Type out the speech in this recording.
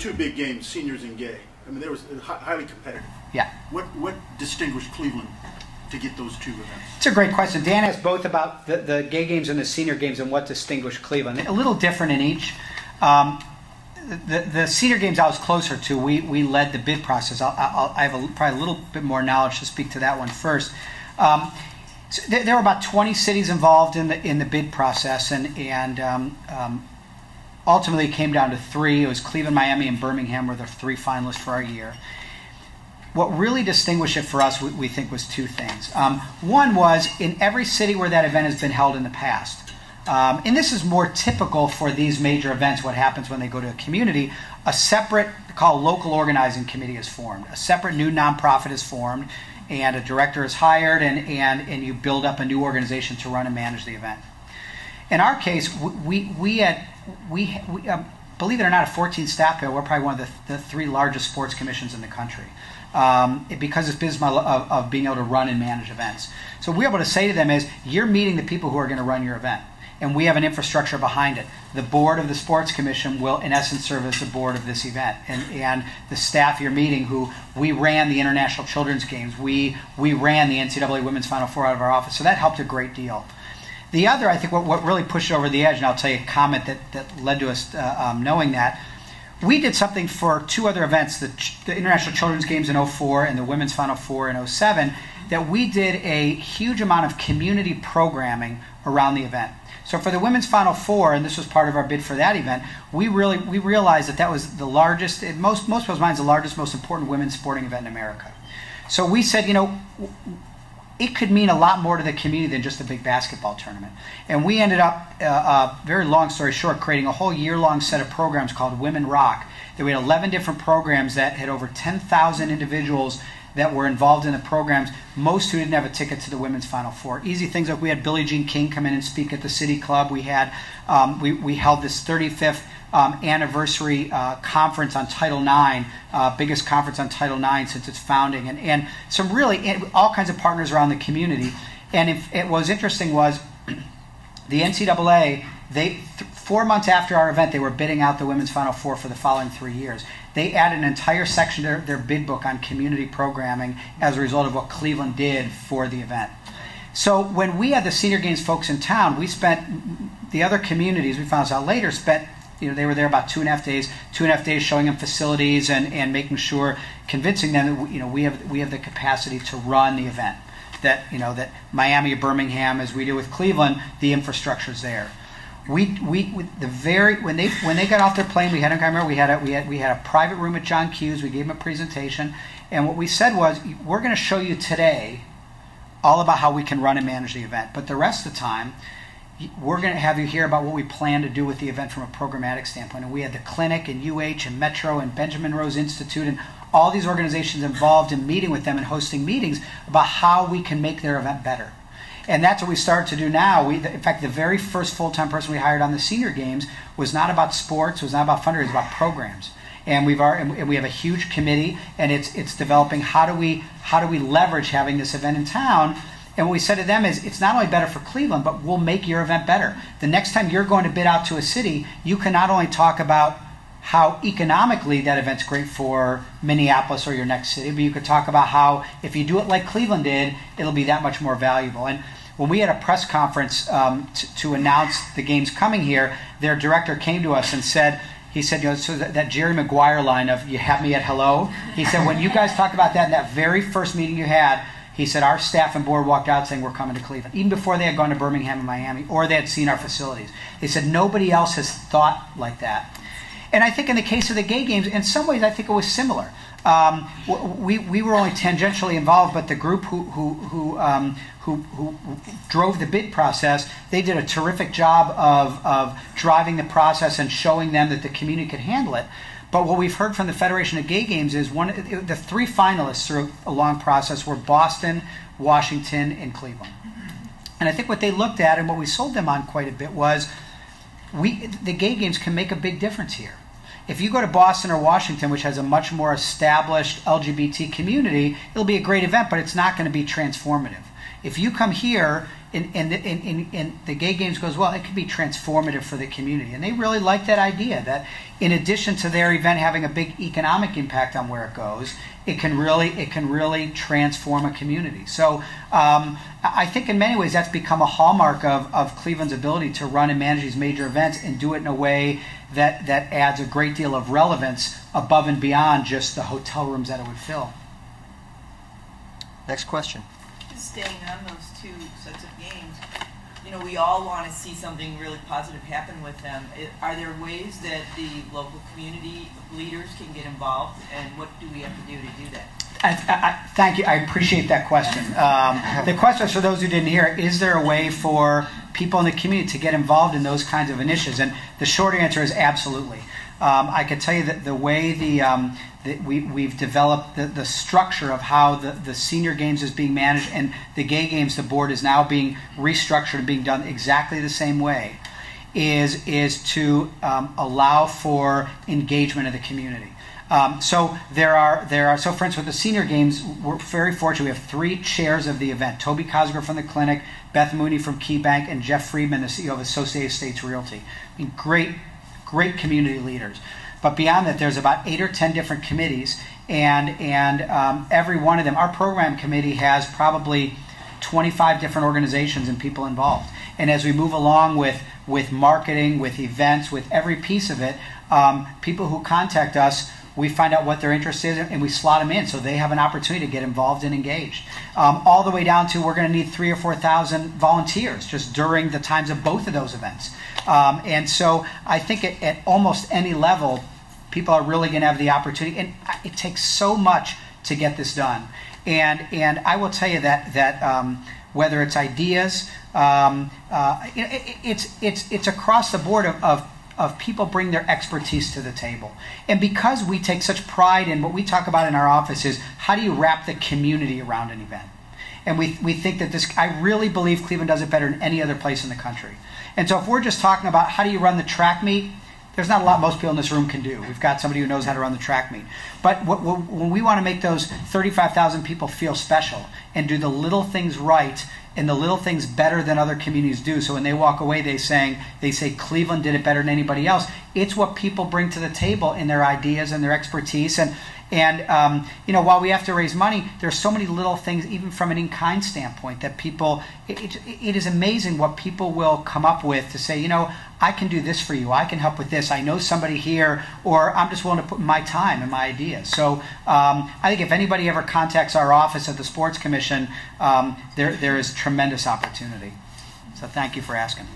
two big games, seniors and gay. I mean, there was highly competitive. Yeah. What what distinguished Cleveland to get those two events? It's a great question. Dan asked both about the, the gay games and the senior games and what distinguished Cleveland. A little different in each. Um, the, the senior games I was closer to, we, we led the bid process. I'll, I'll, I have a, probably a little bit more knowledge to speak to that one first. Um, so there, there were about 20 cities involved in the in the bid process, and and um, um, ultimately it came down to three. It was Cleveland, Miami, and Birmingham were the three finalists for our year. What really distinguished it for us, we, we think, was two things. Um, one was in every city where that event has been held in the past. Um, and this is more typical for these major events, what happens when they go to a community. A separate, called local organizing committee is formed. A separate new nonprofit is formed, and a director is hired, and, and, and you build up a new organization to run and manage the event. In our case, we, we, had, we, we um, believe it or not, a 14 staff bill, we're probably one of the, the three largest sports commissions in the country. Um, it- because it's business of, of being able to run and manage events. So we're able to say to them is, you're meeting the people who are going to run your event. And we have an infrastructure behind it. The board of the sports commission will, in essence, serve as the board of this event. And, and the staff you're meeting, who we ran the international children's games, we, we ran the NCAA women's final four out of our office. So that helped a great deal. The other, I think, what, what really pushed over the edge, and I'll tell you a comment that, that led to us uh, um, knowing that, we did something for two other events, the, the International Children's Games in 04 and the Women's Final Four in 07, that we did a huge amount of community programming around the event. So for the Women's Final Four, and this was part of our bid for that event, we really we realized that that was the largest, in most most people's minds, the largest, most important women's sporting event in America. So we said, you know, it could mean a lot more to the community than just a big basketball tournament. And we ended up, uh, uh, very long story short, creating a whole year long set of programs called Women Rock. That we had 11 different programs that had over 10,000 individuals that were involved in the programs, most who didn't have a ticket to the Women's Final Four. Easy things like we had Billie Jean King come in and speak at the City Club. We had, um, we, we held this 35th um, anniversary uh, conference on Title IX, uh, biggest conference on Title IX since its founding, and, and some really all kinds of partners around the community. And if, it, what was interesting was the NCAA. They th- four months after our event, they were bidding out the women's Final Four for the following three years. They added an entire section to their, their bid book on community programming as a result of what Cleveland did for the event. So when we had the senior games folks in town, we spent the other communities. We found out later. Spent you know they were there about two and a half days. Two and a half days showing them facilities and, and making sure, convincing them that you know we have we have the capacity to run the event. That you know that Miami or Birmingham, as we do with Cleveland, the infrastructure's there. We, we, we the very when they when they got off their plane, we had I remember we had a we had we had a private room at John Q's. We gave them a presentation, and what we said was, we're going to show you today all about how we can run and manage the event. But the rest of the time, we're going to have you hear about what we plan to do with the event from a programmatic standpoint. And we had the clinic and UH and Metro and Benjamin Rose Institute and all these organizations involved in meeting with them and hosting meetings about how we can make their event better. And that's what we started to do now. We, in fact, the very first full-time person we hired on the senior games was not about sports, it was not about fundraising, it was about programs. And we've already, and we have a huge committee, and it's it's developing how do we how do we leverage having this event in town. And what we said to them is, it's not only better for Cleveland, but we'll make your event better. The next time you're going to bid out to a city, you can not only talk about how economically that event's great for Minneapolis or your next city, but you could talk about how if you do it like Cleveland did, it'll be that much more valuable. And when we had a press conference um, to, to announce the games coming here, their director came to us and said, he said, you know, so that, that, Jerry Maguire line of "You have me at hello." He said, when you guys talked about that in that very first meeting you had, he said our staff and board walked out saying we're coming to Cleveland, even before they had gone to Birmingham and Miami, or they had seen our facilities. They said nobody else has thought like that. And I think in the case of the gay games, in some ways, I think it was similar. Um, we, we were only tangentially involved, but the group who, who, who, um, who, who, drove the bid process, they did a terrific job of, of driving the process and showing them that the community could handle it. But what we've heard from the Federation of Gay Games is one the three finalists through a long process were Boston, Washington, and Cleveland. And I think what they looked at and what we sold them on quite a bit was we the gay games can make a big difference here. If you go to Boston or Washington, which has a much more established LGBT community, it'll be a great event, but it's not going to be transformative. If you come here and, and, the- and, and, the gay games goes well, it could be transformative for the community. And they really like that idea that in addition to their event having a big economic impact on where it goes, it can really it can really transform a community. So um, I I think in many ways that's become a hallmark of, of Cleveland's ability to run and manage these major events and do it in a way that, that adds a great deal of relevance above and beyond just the hotel rooms that it would fill. Next question. Staying on those two sets of games, you know, we all want to see something really positive happen with them. I- Are there ways that the local community leaders can get involved, and what do we have to do to do that? I, I, thank you. I appreciate that question. Um, the question for those who didn't hear: is there a way for people in the community to get involved in those kinds of initiatives? And the short answer is absolutely. Um, I can tell you that the way the, um, that we, we've developed the, the structure of how the, the senior games is being managed and the gay games, the board is now being restructured and being done exactly the same way is is to um, allow for engagement of the community. Um, so there are there are so for instance with the senior games we're very fortunate we have three chairs of the event Toby Cosgrove from the clinic Beth Mooney from KeyBank and Jeff Friedman the CEO of Associated Estates Realty I mean, great great community leaders but beyond that there's about eight or ten different committees and and um, every one of them our program committee has probably 25 different organizations and people involved. And as we move along with, with marketing, with events, with every piece of it, um, people who contact us, we find out what their interest is and we slot them in so they have an opportunity to get involved and engaged. Um, all the way down to we're going to need three or 4,000 volunteers just during the times of both of those events. Um, and so I think at, at almost any level, people are really going to have the opportunity. And it takes so much to get this done. And and I will tell you that that um, whether it's ideas, um, uh, it, it, it's it's it's across the board of, of of people bring their expertise to the table. And because we take such pride in what we talk about in our office is how do you wrap the community around an event? And we, we think that this, I really believe Cleveland does it better than any other place in the country. And so if we're just talking about how do you run the track meet, there's not a lot most people in this room can do. We've got somebody who knows how to run the track meet. But what, what, when we want to make those 35,000 people feel special and do the little things right and the little things better than other communities do, so when they walk away, they saying they say Cleveland did it better than anybody else. It's what people bring to the table in their ideas and their expertise. And and um, you know, while we have to raise money, there's so many little things, even from an in-kind standpoint, that people. It, it, it is amazing what people will come up with to say, you know, I can do this for you. I can help with this. I know somebody here, or I'm just willing to put my time and my ideas. So um, I think if anybody ever contacts our office at the Sports Commission, um, there there is tremendous opportunity. So thank you for asking.